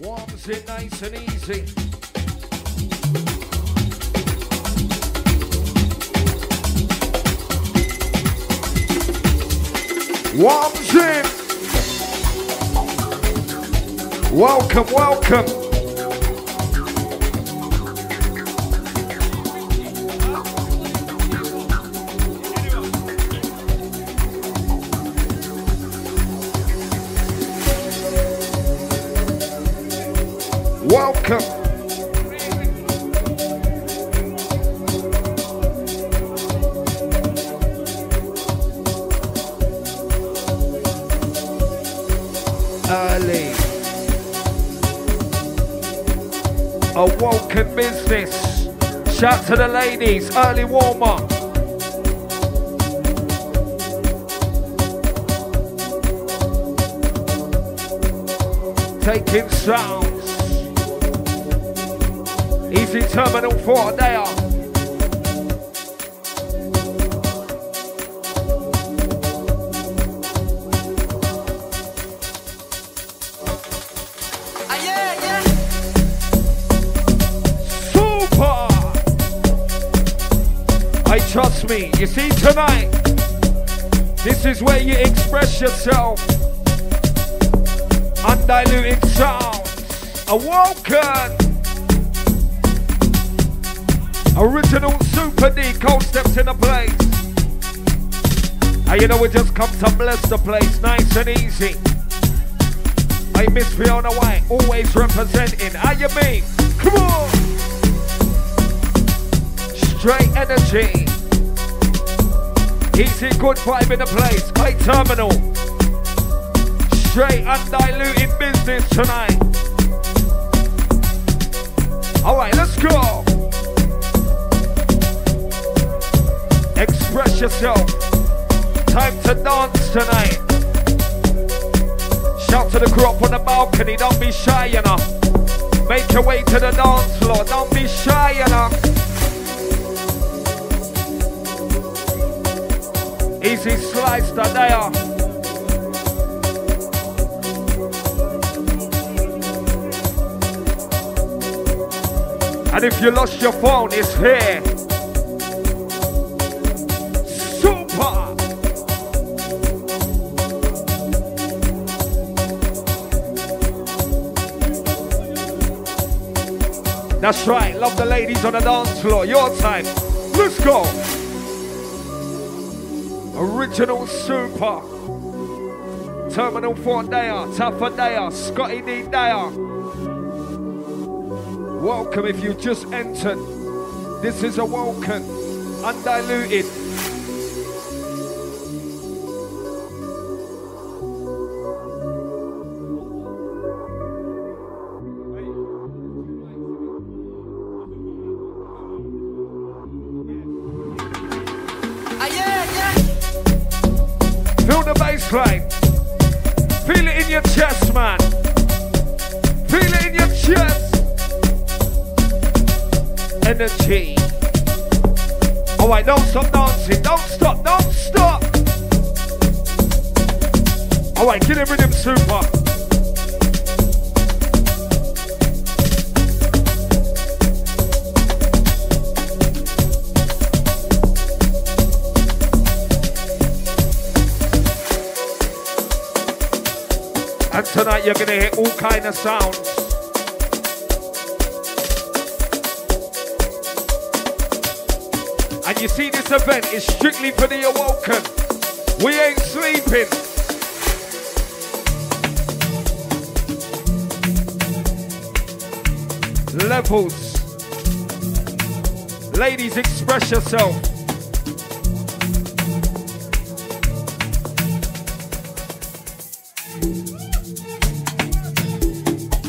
Warms it nice and easy. Warms it. Welcome, welcome. To the ladies. Early warm up. Taking sound. Easy Terminal 4 there. Ah, You see tonight, this is where you express yourself. Undiluted sounds. Awoken! Original Supa D, Coldsteps in the place. And you know we just come to bless the place, nice and easy. I miss Fiona White, always representing. How you mean? Come on! Straight energy. Easy, good vibe in the place. High terminal. Straight undiluted business tonight. All right, let's go. Express yourself. Time to dance tonight. Shout to the crew up on the balcony, don't be shy enough. Make your way to the dance floor, don't be shy enough. Easy slice they. And if you lost your phone, it's here. Super! That's right, love the ladies on the dance floor. Your time. Let's go. Original Super. Terminal 4 Daya, Taffa Daya, Scotti Dee. Welcome if you just entered. This is a welcome, undiluted. And you see this event is strictly for the awoken. We ain't sleeping. Levels. Ladies, express yourself.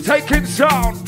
Taking sound.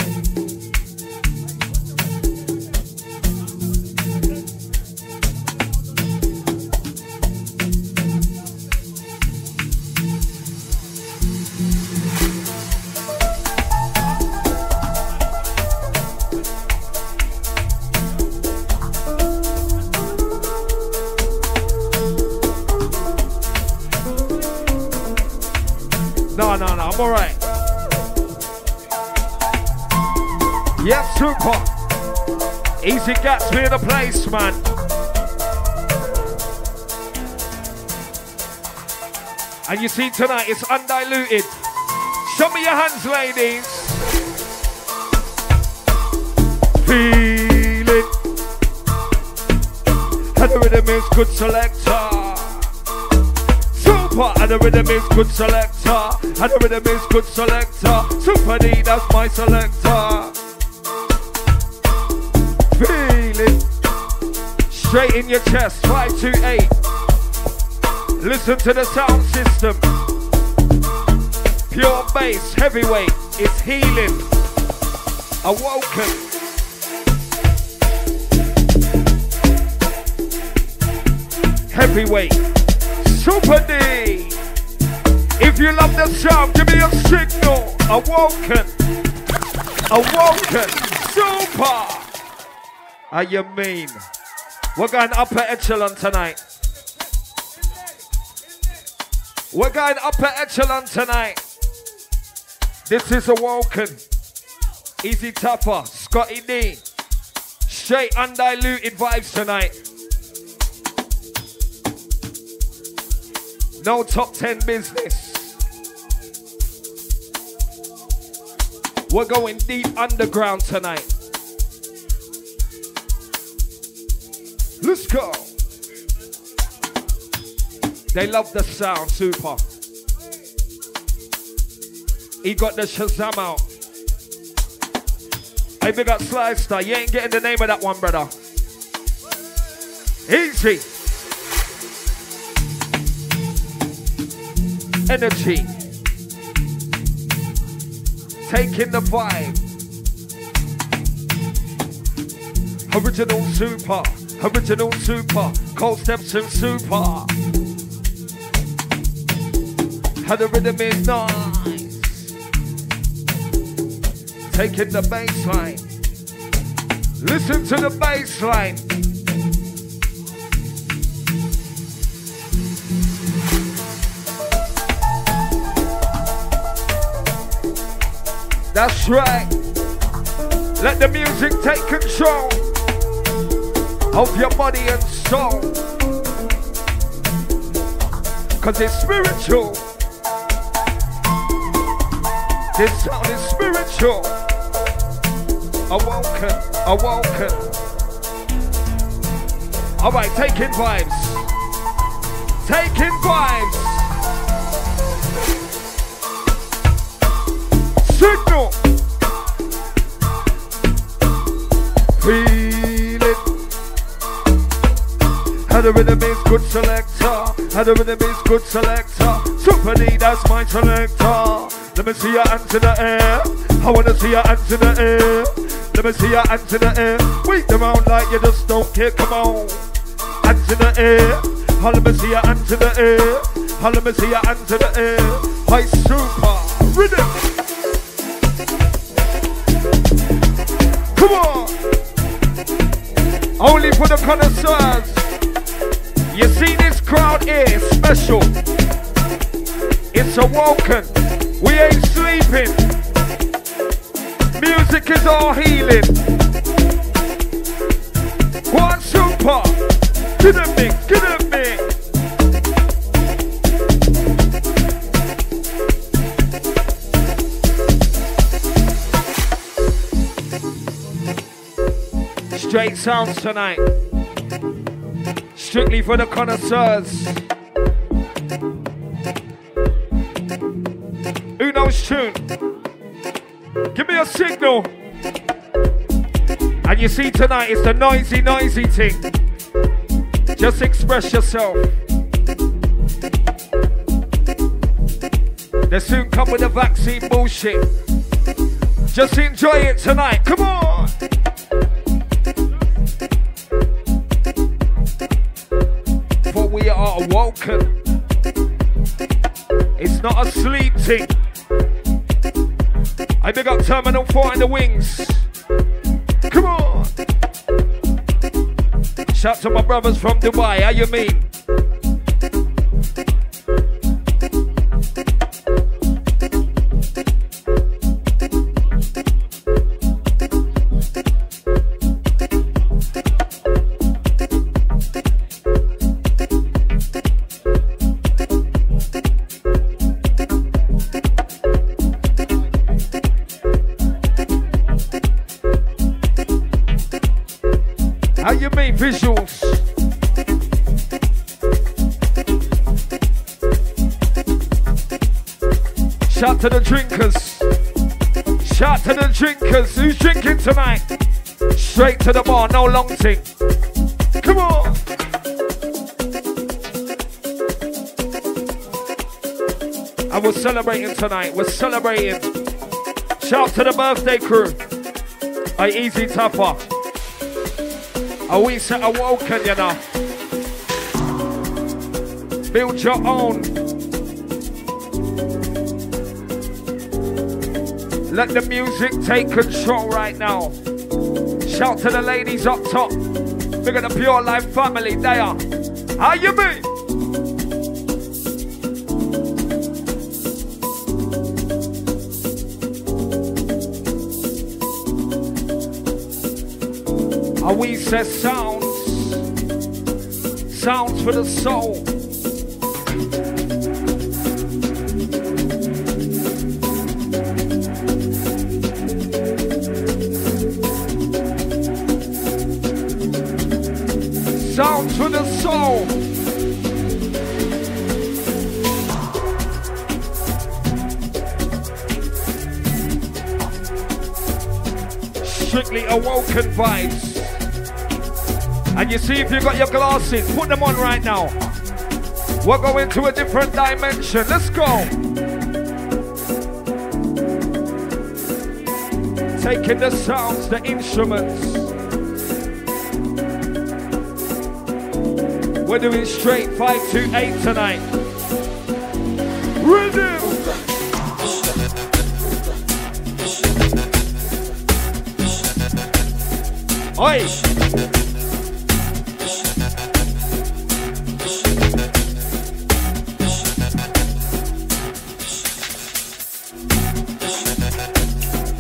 You see tonight, it's undiluted. Show me your hands, ladies. Feel it. And the rhythm is good selector. Super, and the rhythm is good selector. And the rhythm is good selector. Supa D, that's my selector. Feel it. Straight in your chest, 528. Listen to the sound system. Pure bass, heavyweight, it's healing. Awoken. Heavyweight, Supa D. If you love the sound, give me a signal. Awoken. Awoken. Super. How you mean? We're going upper echelon tonight. We're going upper echelon tonight. This is a Awoken. Easy Taffa, Scotti Dee. Straight undiluted vibes tonight. No top 10 business. We're going deep underground tonight. Let's go. They love the sound, super. He got the Shazam out. Hey, big up Slicer. You ain't getting the name of that one, brother. Easy. Energy. Taking the vibe. Original super. Original super. Coldsteps and super. How the rhythm is nice. Taking the bass line. Listen to the bass line. That's right. Let the music take control of your body and soul. Cause it's spiritual. This sound is spiritual. Awoken, awoken. Alright, taking vibes. Taking vibes. Signal. Feel it. How the rhythm is good selector. How the rhythm is good selector. Supa D, that's my selector. Let me see your hands in the air. I wanna see your hands in the air. Let me see your hands in the air. Wait around like you just don't care. Come on. Hands in the air. Oh, let me see your hands in the air. Oh, let me see your hands in the air. My super rhythm. Come on. Only for the connoisseurs. You see this crowd here, special. It's awoken. We ain't sleeping. Music is all healing. One super. Get a mix, get a mix. Straight sounds tonight. Strictly for the connoisseurs. A signal. And you see tonight it's the noisy, noisy thing. Just express yourself. They soon come with the vaccine bullshit. Just enjoy it tonight. Come on. For we are awoken. It's not a sleep thing. Terminal 4 and the wings. Come on. Shout to my brothers from Dubai. How you mean? Shout to the drinkers. Shout to the drinkers. Who's drinking tonight? Straight to the bar, no long thing. Come on. And we're celebrating tonight. We're celebrating. Shout to the birthday crew. A easy Taffa. Are we set awoken, you know? Build your own. Let the music take control right now. Shout to the ladies up top. Look at the Pure Life family there. How you mean? Are we set sounds? Sounds for the soul. Vibes. And you see if you've got your glasses, put them on right now. We're going to a different dimension. Let's go. Taking the sounds, the instruments. We're doing straight 528 tonight. Rhythm. They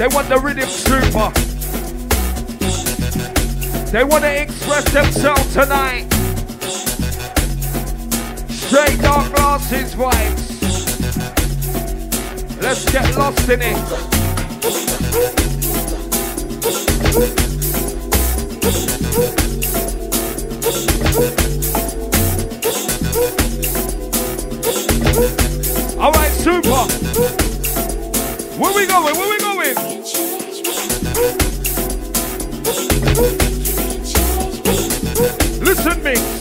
want the rhythm super. They want to express themselves tonight. Straight dark glasses vibes. Let's get lost in it. All right, super. Where we going? Where we going? Listen, mix.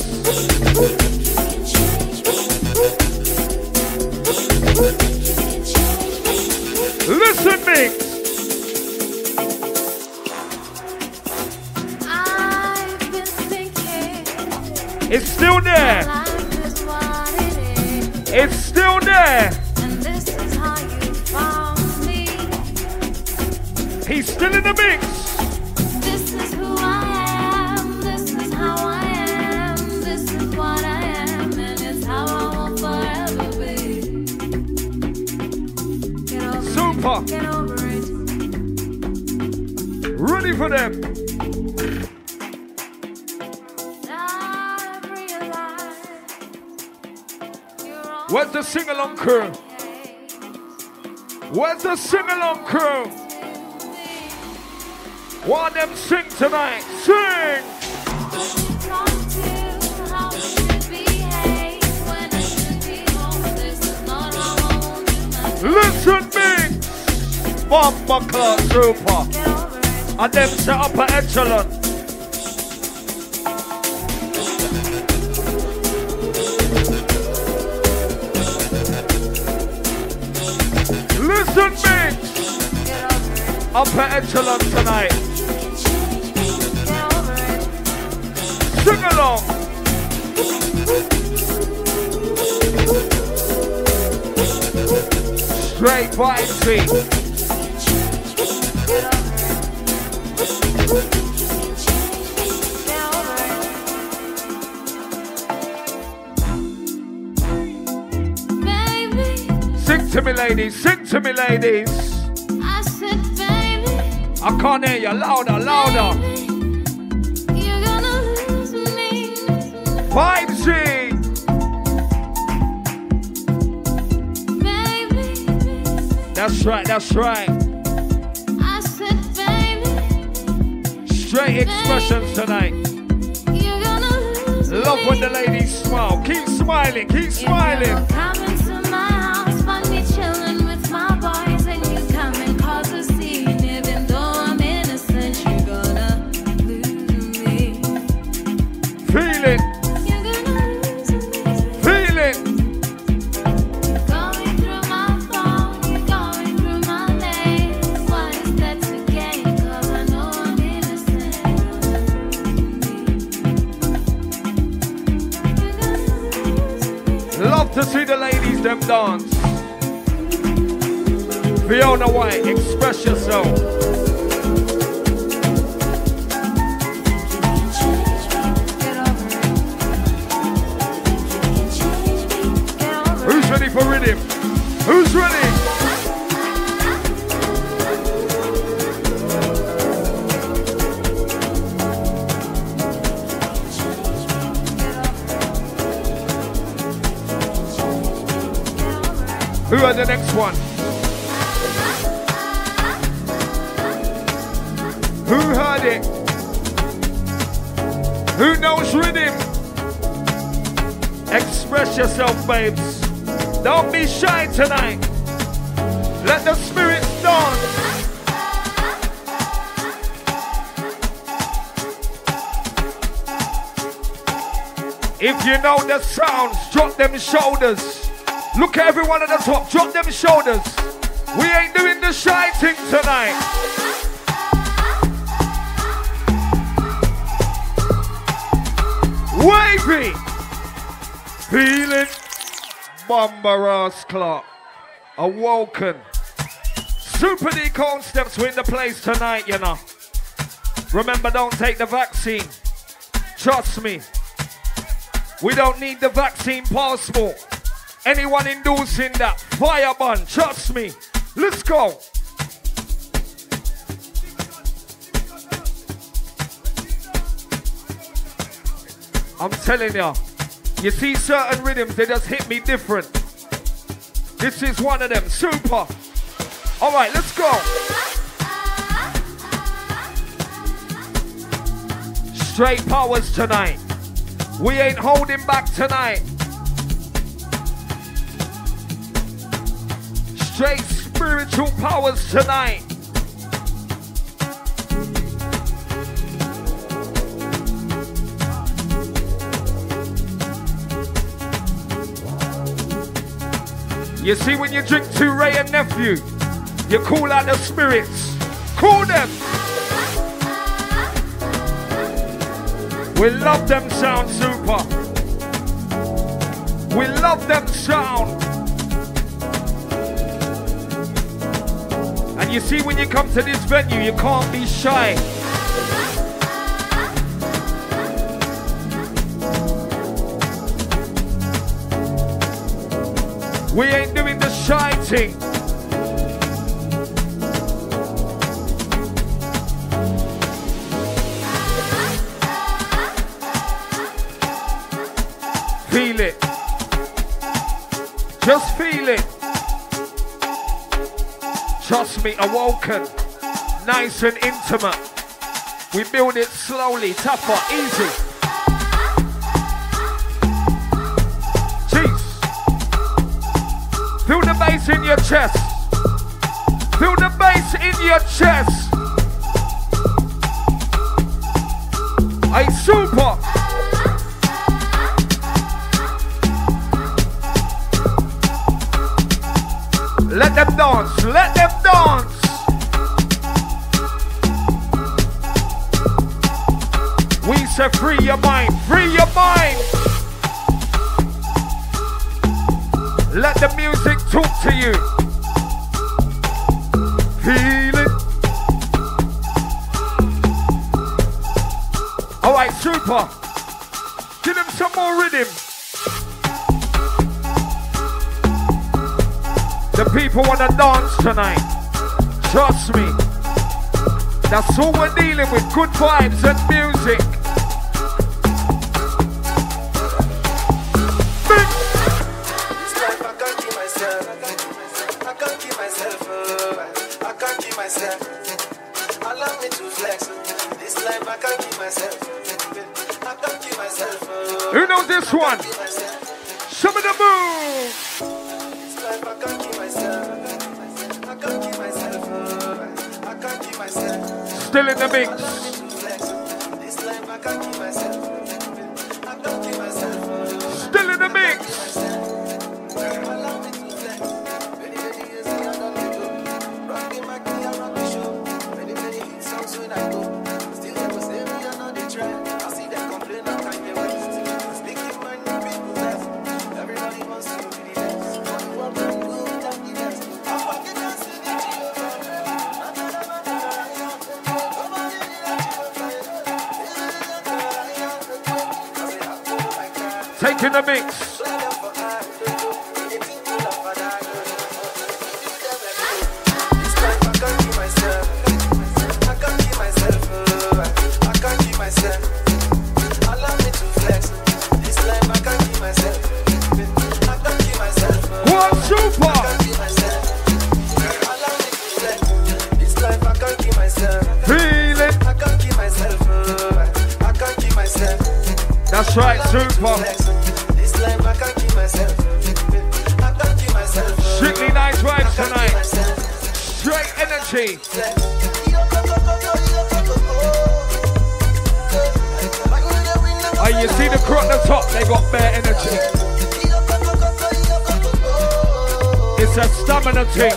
It's still there. and this is how you found me. He's still in the mix. This is who I Where's the sing along crew? Where's the sing along crew? Want them sing tonight? Sing! Listen, me! Bomba Clark Super. And them set up an echelon. Upper echelon tonight. Sing along. Straight vibes. Sing to me, ladies. Sing to me, ladies. I can't hear you. Louder, louder. you're gonna lose me. 5G. Baby, That's right, that's right. I said, baby, Straight expressions tonight. Love me. when the ladies smile. Keep smiling, keep smiling. Who are the next one? Who heard it? Who knows rhythm? Express yourself, babes. Don't be shy tonight. Let the spirits dance. If you know the sounds, drop them shoulders. Look at everyone at the top, drop them shoulders. We ain't doing the shy thing tonight. Wavy! Feeling it. Bombarous clock. Awoken. Supa D Coldsteps win the place tonight, you know. Remember, don't take the vaccine. Trust me. We don't need the vaccine passport. Anyone inducing that, fire ban, trust me. Let's go. I'm telling ya, you see certain rhythms, they just hit me different. This is one of them, super. All right, let's go. Straight powers tonight. We ain't holding back tonight. Spiritual powers tonight. You see, when you drink two Wray and Nephew, you call out the spirits. Call them. We love them sound super. We love them sound. And you see, when you come to this venue, you can't be shy. We ain't doing the shy thing. Me, awoken. Nice and intimate. We build it slowly, Taffa, easy. Jeez. Feel the bass in your chest. Feel the bass in your chest. Hey, super. Let them dance. Let them dance. We say free your mind. Free your mind. Let the music talk to you. Feel it. All right, super. Give them some more rhythm. people want to dance tonight. Trust me. That's all we're dealing with. Good vibes and music. This one? Delay the Mix. back in the mix. Hey. You see the crew at the top, they got bare energy. It's a stamina thing.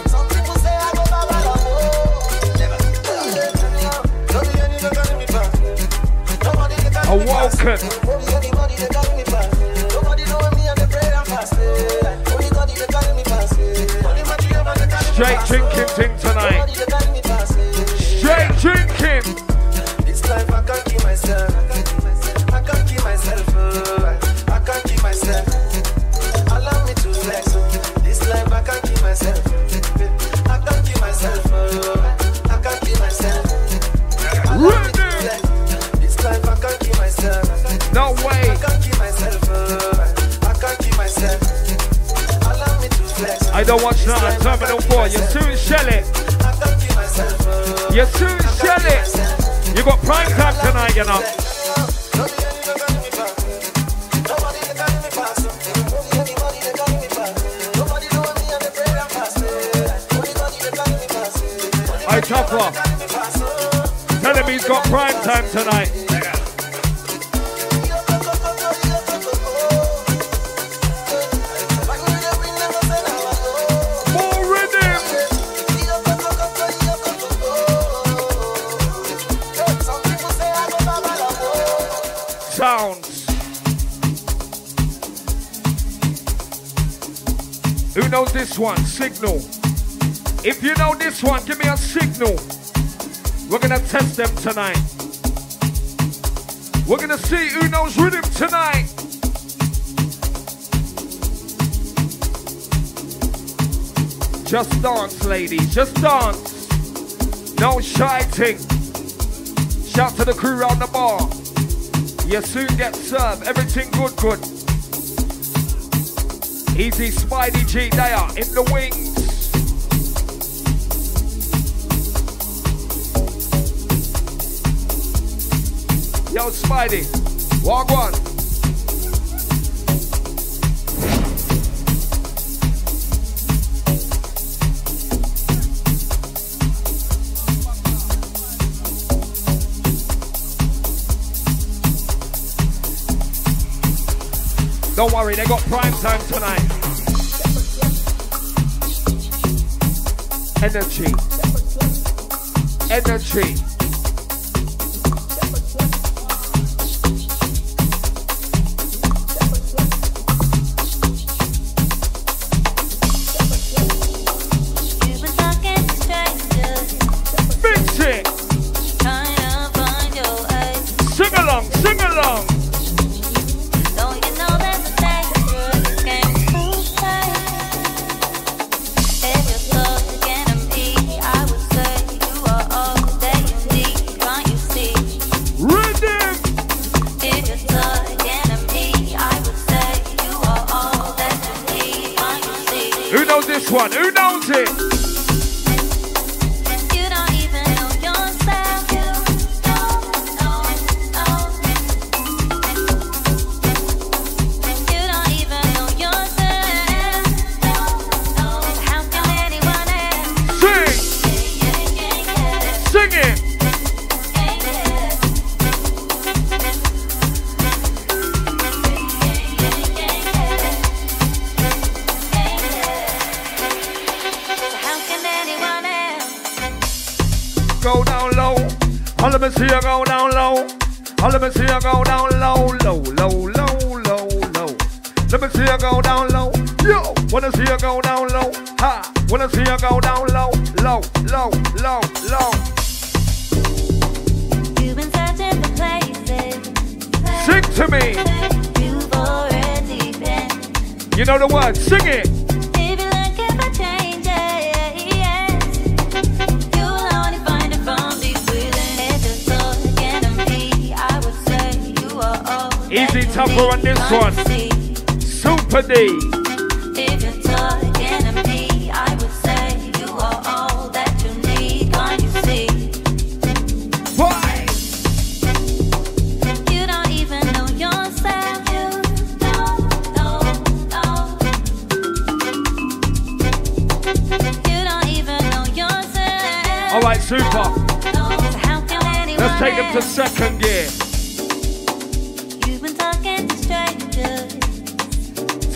Awoken. straight drinking thing tonight. signal. If you know this one, give me a signal. We're gonna test them tonight. We're gonna see who knows rhythm tonight. Just dance, ladies, just dance. No shouting. Shout to the crew on the bar. You soon get served. Everything good, good. Easy Spidey G, they are in the wings. Yo, Spidey, walk one. Don't worry, they got prime time tonight. Energy. Energy.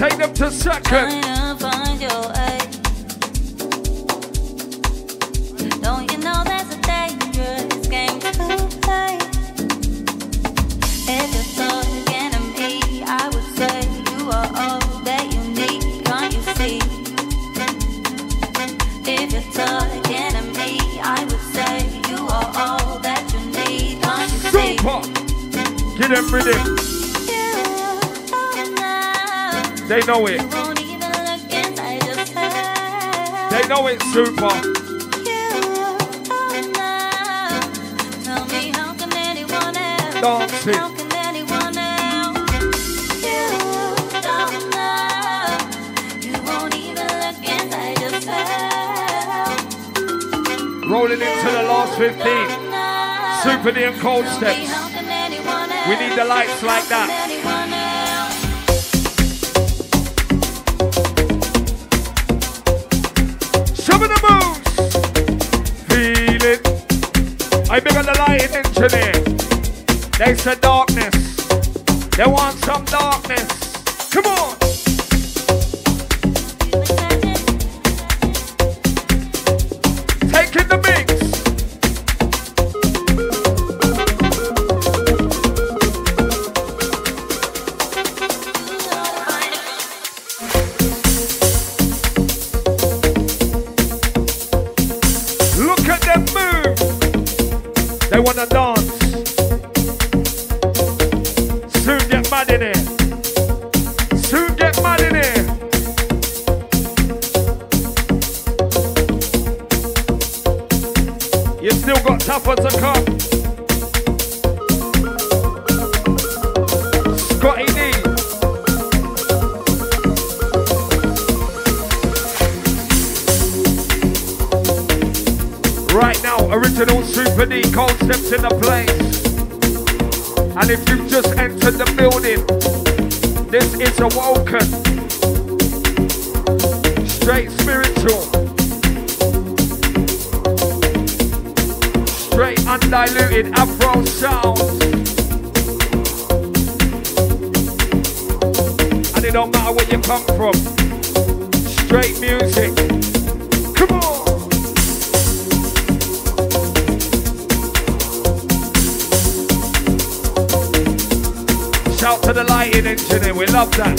Take them to second. trying to find your way. Don't you know that's a dangerous game to play? If you're talking to I would say you are all that you need. Can't you see? If you're talking to I would say you are all that you need. Can't you see? Super. Get them. They know it. They know it, super. Yourself. Rolling into the last 15. Super and Coldsteps. We need the lights like that. Lighting engineer. From. Straight music. Come on. Shout to the lighting engineer, we love that.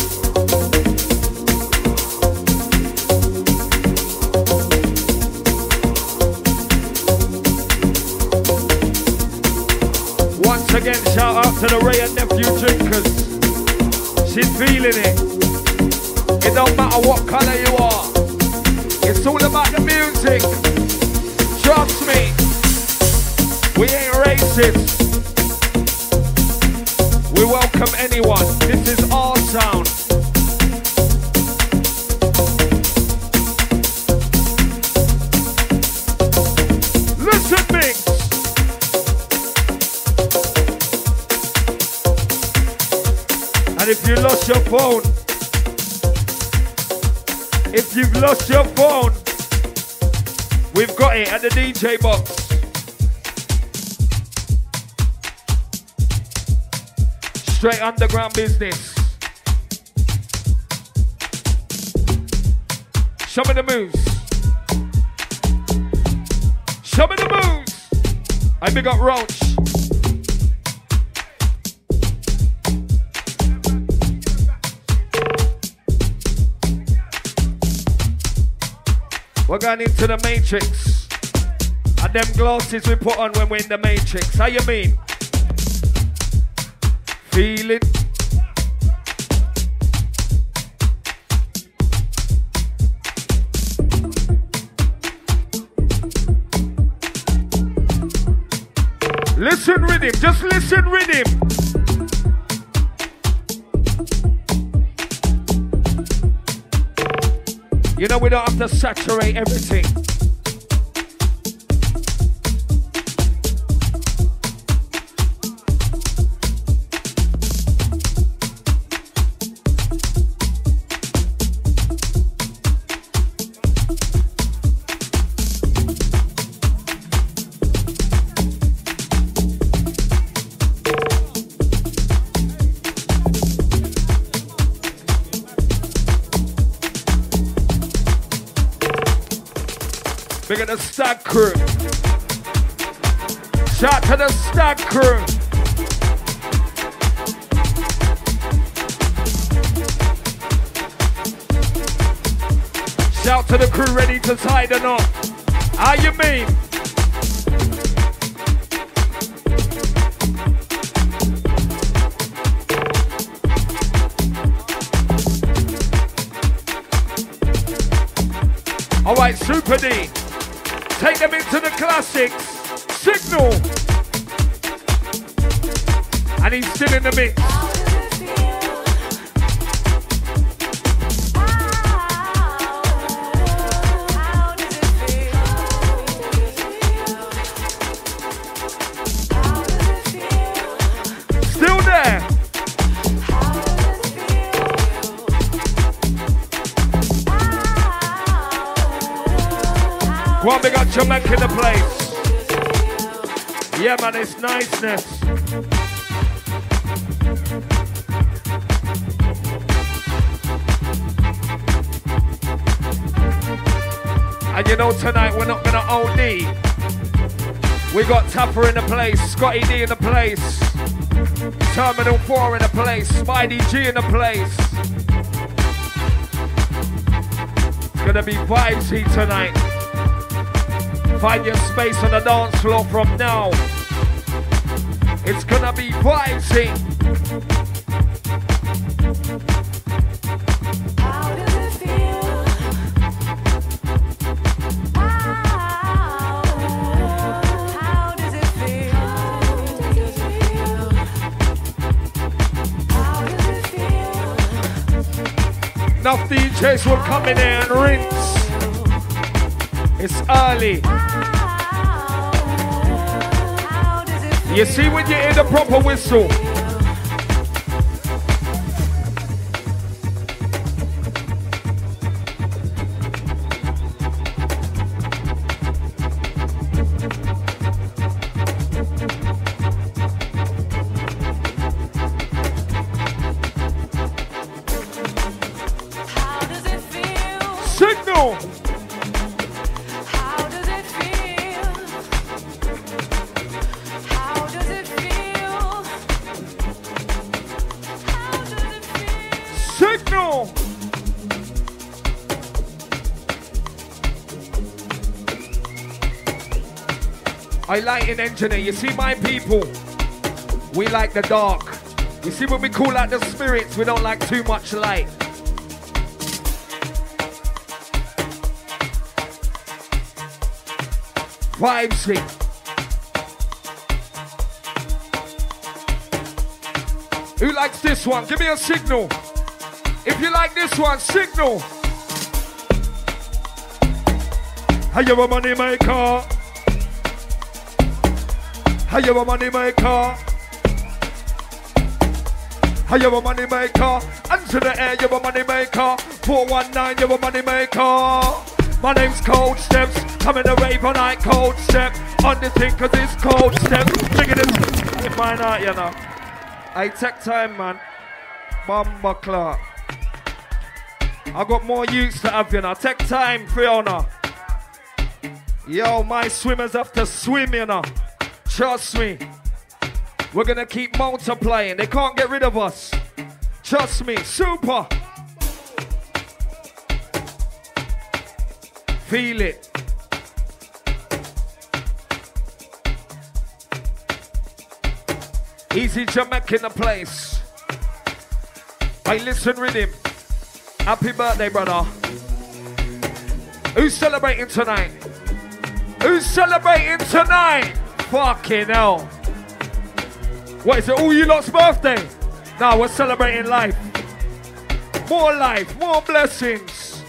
Once again, shout out to the Wray and Nephew drinkers. She's feeling it. It don't matter what color you are. It's all about the music. Trust me. We ain't racist. We welcome anyone. This is our sound. And if you lost your phone, if you've lost your phone, we've got it at the DJ box. Straight underground business. Show me the moves. Show me the moves. I big up Roach. Going into the matrix. And them glasses we put on when we're in the matrix. How you mean? Feel it? Listen rhythm, just listen rhythm. You know we don't have to saturate everything. To the knot. How you mean? All right, Supa D. Take them into the classics. Signal. And he's still in the mix. On, we got Jamaica in the place. Yeah, man, it's niceness. And you know, tonight we're not gonna OD. We got Taffa in the place, Scotti Dee in the place, Terminal 4 in the place, Spidey G in the place. It's gonna be vibes tonight. Find your space on the dance floor from now. It's gonna be vibesy. Enough DJs will come in here and rinse. It's early. You see when you hear the proper whistle. I light an engineer. You see, my people, we like the dark. You see, when we call out the spirits, we don't like too much light. Vibesy. Who likes this one? Give me a signal. If you like this one, signal. Are you a money maker? Are you a money maker? Are you a money maker? Answer the air, you a money maker. 419, you a money maker. My name's Coldsteps. Coming to rave on night, Cold Step. On the thing, cause it's Cold Step. Look at this. If mine you know. I take time, man. Bomba Clark. I got more use to have, you know. Take time, Fiona. Yo, my swimmers have to swim, you know. Trust me. We're gonna keep multiplying. They can't get rid of us. Trust me. Super. Feel it. Easy Jamaica in the place. I listen with him. Happy birthday, brother. Who's celebrating tonight? Who's celebrating tonight? Fucking hell. What is it? All you lot's birthday? Nah, we're celebrating life. More life, more blessings.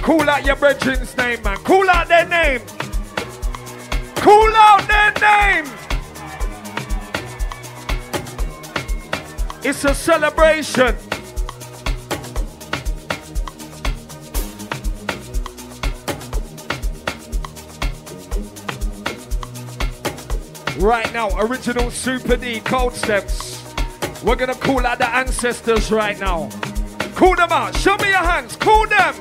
Call out your brethren's name, man. Call out their name. Call out their name. It's a celebration. Right now, original Supa D Coldsteps. We're gonna call out the ancestors right now. Call them out. Show me your hands. Call them.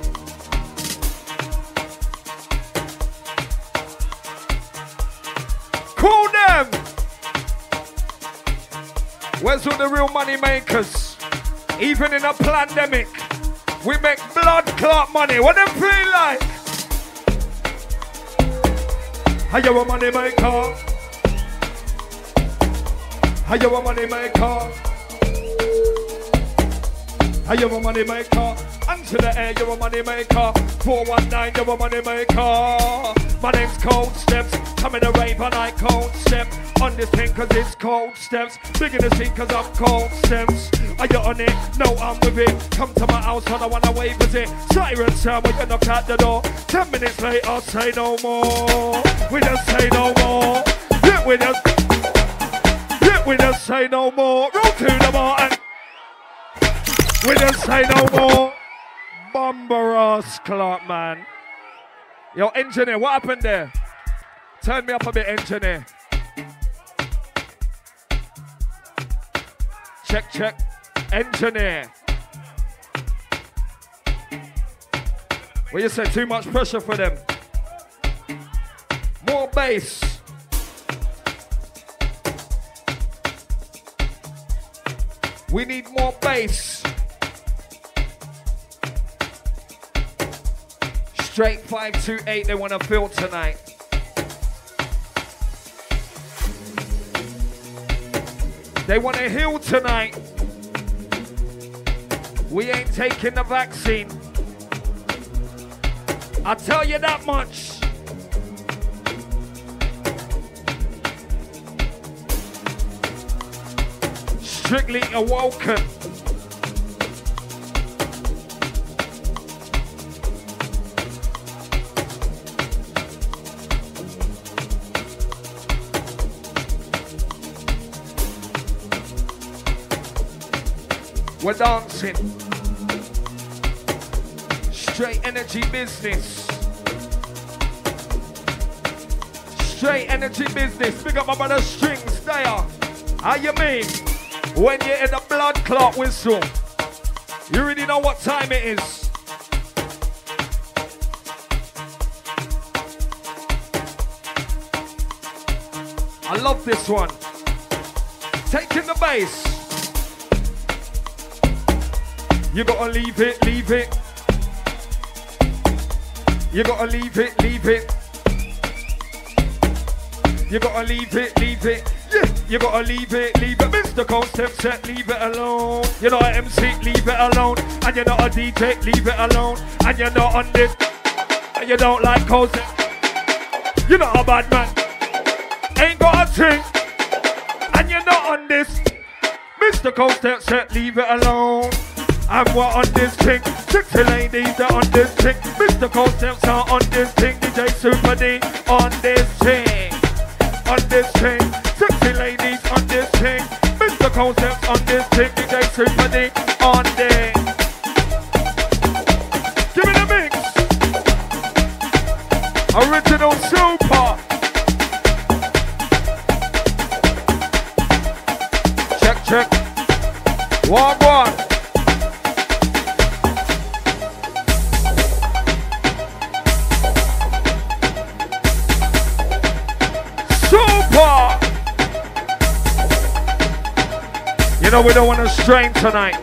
Call them. Where's all the real money makers? Even in a pandemic, we make blood clot money. What them feel like? How you a money maker? How you a money maker? How you a money maker? Unto the air, you're a money maker. 419, you're a money maker. My name's Coldsteps. Come in a rave and I cold step. On this thing cause it's cold steps. Big in the cause I'm cold steps. Are you on it? No, I'm with it. Come to my house and I wanna wave visit. Siren sound when you knock at the door. Ten minutes later, say no more. We just say no more. Yeah, we just. We just say no more. Roll to the bar we just say no more. Bomber ass Clark, man. Yo, engineer, what happened there? Turn me up a bit, engineer. Check, check. Engineer. What you say? Too much pressure for them. More bass. We need more bass. Straight 528, they want to feel tonight. They want to heal tonight. We ain't taking the vaccine. I tell you that much. Strictly awoken. We're dancing. Straight energy business. Straight energy business. Big up my brother Strings there. How you mean? When you're in the blood clot whistle, you already know what time it is. I love this one. Taking the bass. You gotta leave it, leave it. You gotta leave it, leave it. You gotta leave it, leave it. You gotta leave it, leave it. Mr. Concept set, leave it alone. You're not an MC, leave it alone. And you're not a DJ, leave it alone. And you're not on this. And you don't like concept. You're not a bad man. Ain't got a thing. And you're not on this. Mr. Concept set, leave it alone. We're on this thing. Sexy ladies are on this thing. Mr. Concepts are on this thing. DJ Supa D on this thing. On this thing. Sexy Mr. Concepts on this thing. DJ Super my on strain tonight.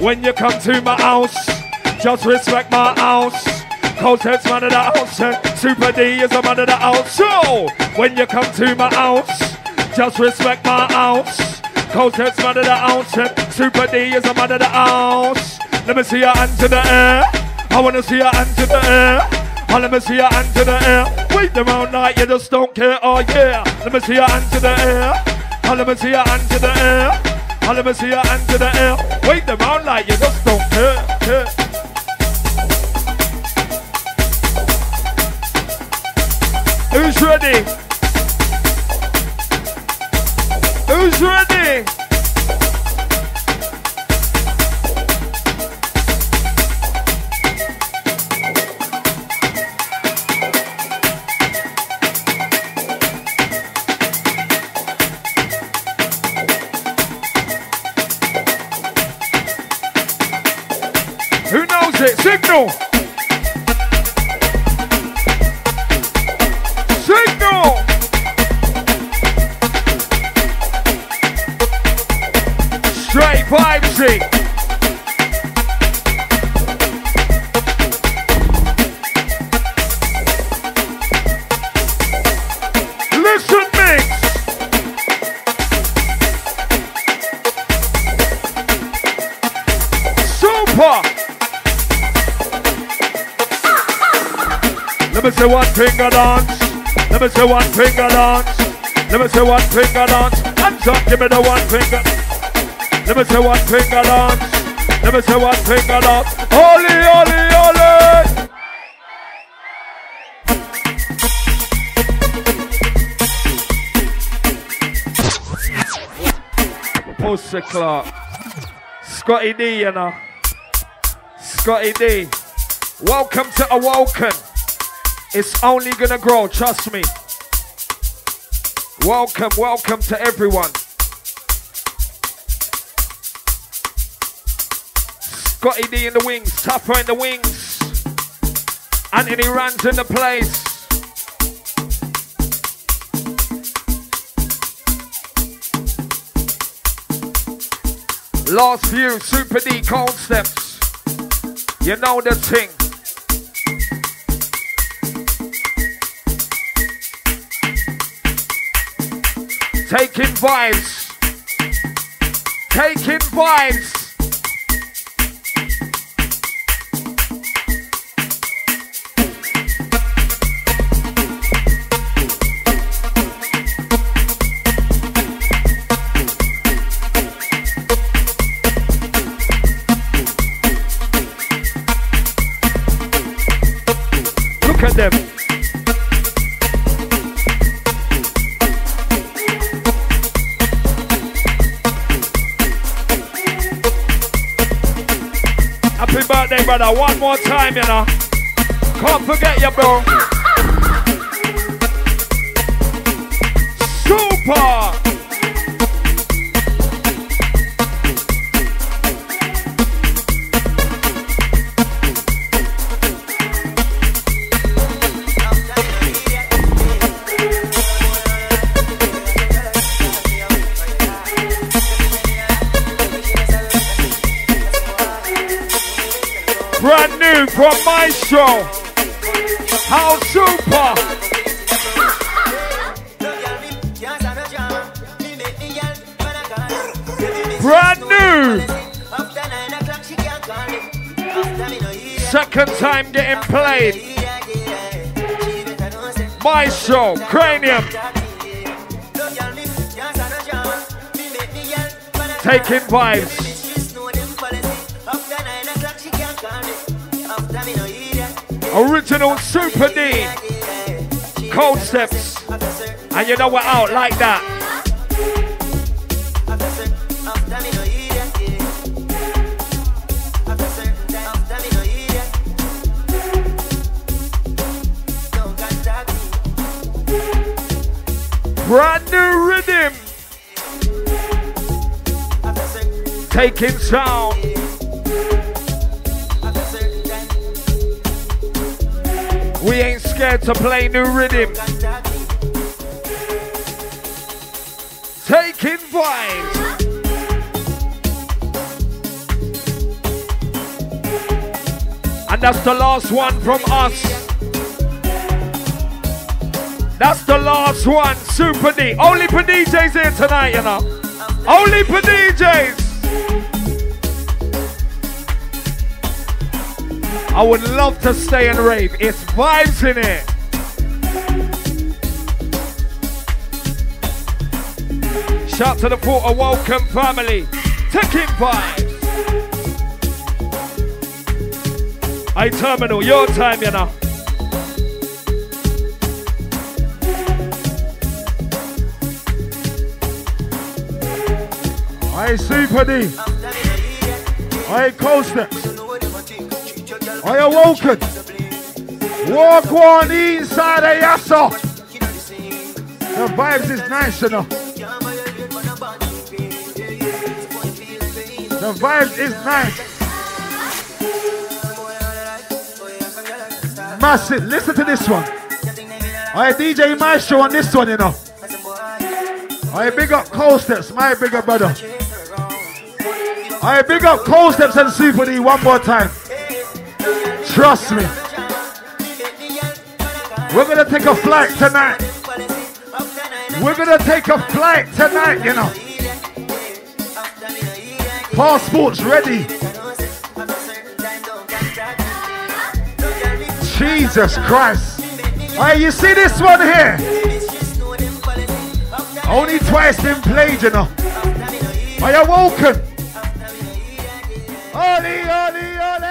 When you come to my house, just respect my house. Coldhead's man of the house, Supa D is a man of the house. So, when you come to my house, just respect my house. Coldhead's man of the house, Supa D is a man of the house. Let me see your hands in the air. I wanna see your hands in the air. Oh, let me see your hands in the air. Wait them all night, you just don't care. Oh yeah. Let me see your hands in the air. Oh, let me see your hands in the air. Oh, let me see your hands in the air. Wait them all night, you just don't care. care. Who's ready? Who's ready? Signal! Signal! Straight vibesy. One finger dance. Let me say one finger dance. Let me say one finger dance. Hands up, give me the one finger. Let me say one finger dance. Let me say one finger dance. Holy, holy, holy. Pussy Clark. Scotti Dee, you know. Scotti Dee. Welcome to Awoken. It's only gonna grow, trust me. Welcome, welcome to everyone. Scotti Dee in the wings, Taffa in the wings. Anthony Rand's in the place. Last few, Supa D Coldsteps. You know the thing. Taking vibes. Taking vibes. Time, you know. Can't forget you, bro. Brand new. Second time getting played. My show, Cranium. Taking vibes. Original Supa D. Coldsteps. And you know we're out like that. Brand new rhythm. Taking sound. We ain't scared to play new rhythm. Taking vibes. And that's the last one from us. That's the last one, Supa D. Only for DJs here tonight, you know. Only for DJs. I would love to stay and rave. It's vibes in it. Shout to the Porter Welcome family. Taking vibes. Hey, Terminal, your time, you know. I Supa D. I Coaster. I Awoken. Walk on inside of Yasso. The vibes is nice, know. The vibes is nice. Massive. Listen to this one. I DJ Maestro on this one, you know. I big up Coldsteps, my bigger brother. I big up Coldsteps and Supa D one more time. Trust me. We're gonna take a flight tonight. We're gonna take a flight tonight, you know. Passports ready. Jesus Christ. Hey, you see this one here? Only twice been played, you know. Are you woken? Oli, oli, oli.